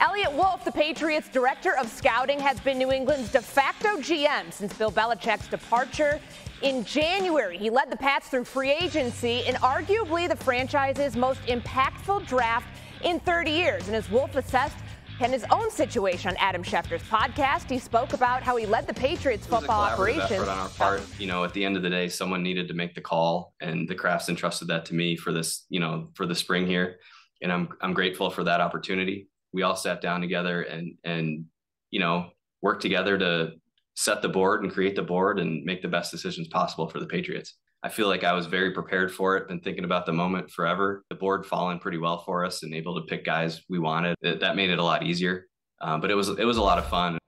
Eliot Wolf, the Patriots director of scouting, has been New England's de facto GM since Bill Belichick's departure in January. He led the Pats through free agency in arguably the franchise's most impactful draft in 30 years. And as Wolf assessed in his own situation on Adam Schefter's podcast, he spoke about how he led the Patriots football operations. Effort on our part. You know, at the end of the day, someone needed to make the call, and the Krafts entrusted that to me for this, you know, for the spring here. And I'm I'm grateful for that opportunity. We all sat down together and and you know worked together to set the board and create the board and make the best decisions possible for the Patriots. I feel like I was very prepared for it, been thinking about the moment forever. The board fallen pretty well for us and able to pick guys we wanted. That made it a lot easier. Um, but it was it was a lot of fun.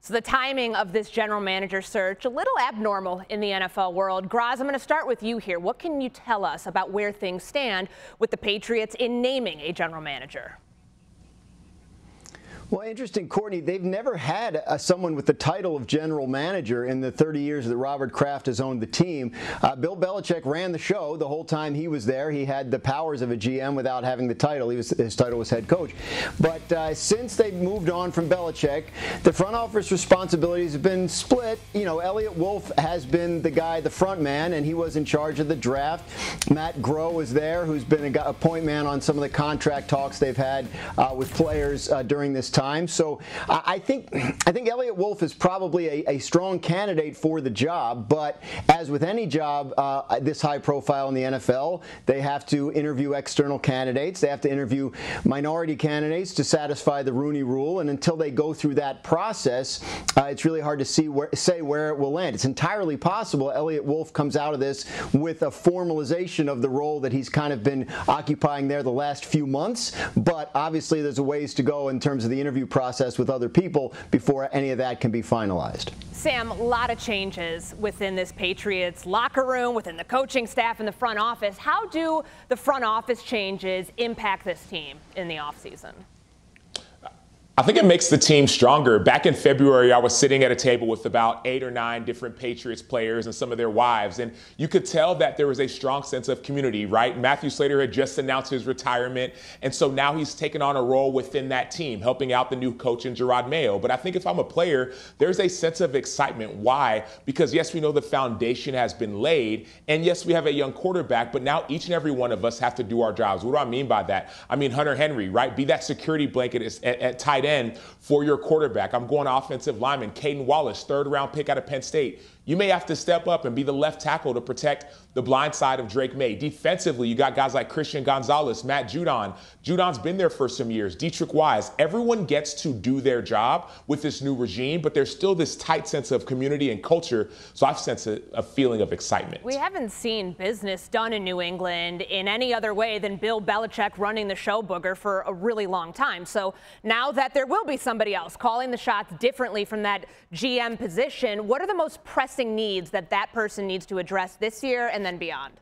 So the timing of this general manager search a little abnormal in the NFL world. Graz, I'm going to start with you here. What can you tell us about where things stand with the Patriots in naming a general manager? Well, interesting, Courtney. They've never had a, someone with the title of general manager in the 30 years that Robert Kraft has owned the team. Uh, Bill Belichick ran the show the whole time he was there. He had the powers of a GM without having the title. He was, his title was head coach. But uh, since they've moved on from Belichick, the front office responsibilities have been split. You know, Eliot Wolf has been the guy, the front man, and he was in charge of the draft. Matt Groh is there, who's been a, a point man on some of the contract talks they've had uh, with players uh, during this time. So I think I think Eliot Wolf is probably a, a, strong candidate for the job. But as with any job uh, this high profile in the NFL, they have to interview external candidates. They have to interview minority candidates to satisfy the Rooney Rule. And until they go through that process, uh, it's really hard to see where, say where it will land. It's entirely possible Eliot Wolf comes out of this with a formalization of the role that he's kind of been occupying there the last few months. But obviously, there's a ways to go in terms of the interview process with other people before any of that can be finalized. Sam, a lot of changes within this Patriots locker room, within the coaching staff and the front office. How do the front office changes impact this team in the offseason? I think it makes the team stronger. Back in February, I was sitting at a table with about eight or nine different Patriots players and some of their wives, and you could tell that there was a strong sense of community, right? Matthew Slater had just announced his retirement, and so now he's taken on a role within that team, helping out the new coach in Jerod Mayo. But I think if I'm a player, there's a sense of excitement. Why? Because yes, we know the foundation has been laid, and yes, we have a young quarterback, but now each and every one of us have to do our jobs. What do I mean by that? I mean Hunter Henry, right? Be that security blanket at, at tight end for your quarterback. I'm going offensive lineman, Caedan Wallace, third round pick out of Penn State. You may have to step up and be the left tackle to protect the blind side of Drake Maye. Defensively, you got guys like Christian Gonzalez, Matt Judon. Judon's been there for some years. Deatrich Wise. Everyone gets to do their job with this new regime, but there's still this tight sense of community and culture. So I've sensed a, a feeling of excitement. We haven't seen business done in New England in any other way than Bill Belichick running the show booger for a really long time. So now that there will be somebody else calling the shots differently from that GM position, what are the most pressing pressing needs that that person needs to address this year and then beyond?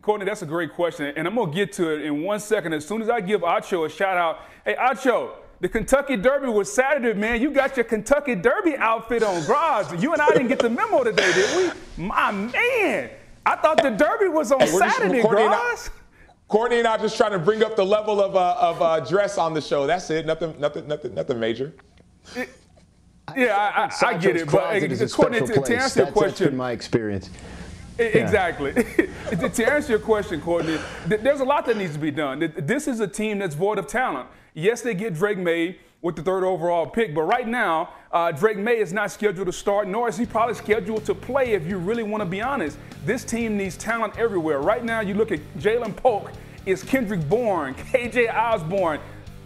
Courtney, that's a great question, and I'm gonna get to it in one second. As soon as I give Acho a shout out, hey Acho, the Kentucky Derby was Saturday, man. You got your Kentucky Derby outfit on, Graz. You and I didn't get the memo today, did we? My man, I thought the Derby was on hey, Saturday, Graz. Courtney and I just trying to bring up the level of, uh, of uh, dress on the show. That's it. Nothing, nothing, nothing, nothing major. It, yeah, I, I, I, get it, but according to, to, answer your question, that's my experience. Exactly. Yeah. to answer your question, Courtney, there's a lot that needs to be done. This is a team that's void of talent. Yes, they get Drake Maye with the third overall pick, but right now, uh, Drake Maye is not scheduled to start, nor is he probably scheduled to play if you really want to be honest. This team needs talent everywhere. Right now, you look at Ja'Lynn Polk, is Kendrick Bourne, KJ Osborn,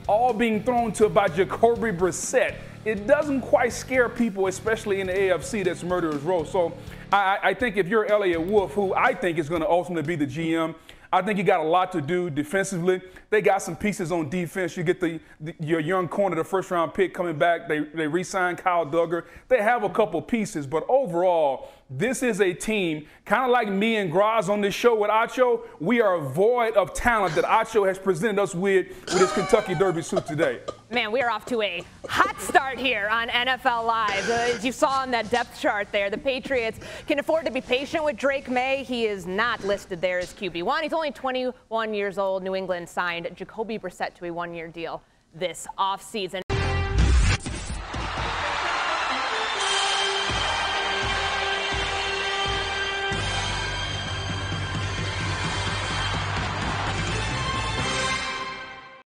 all being thrown to about Jacoby Brissett it doesn't quite scare people, especially in the AFC that's murderer's row. So I, I think if you're Eliot Wolf, who I think is going to ultimately be the GM, I think you got a lot to do defensively. They got some pieces on defense. You get the, the your young corner, the first round pick coming back. They they re-signed Kyle Dugger. They have a couple pieces, but overall, this is a team, kind of like me and Graz on this show with Acho. We are void of talent that Acho has presented us with with his Kentucky Derby suit today. Man, we are off to a hot start here on NFL Live. Uh, as you saw on that depth chart there, the Patriots can afford to be patient with Drake Maye. He is not listed there as QB1. He's only 21 years old. New England signed Jacoby Brissett to a one-year deal this offseason.